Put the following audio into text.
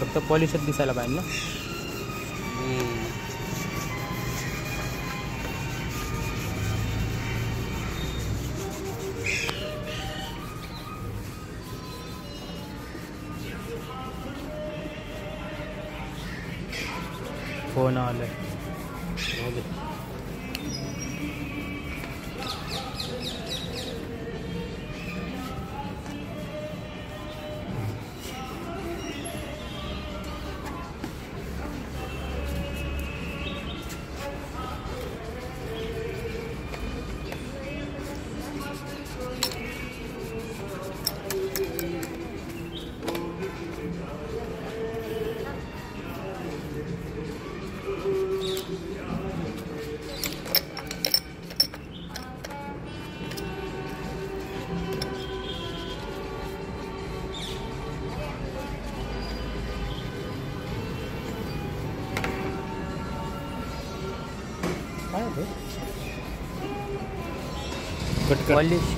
फक्त पॉलिशच दिसायला पाहिजे ना. फ़ोन आलं कट कर पॉलिश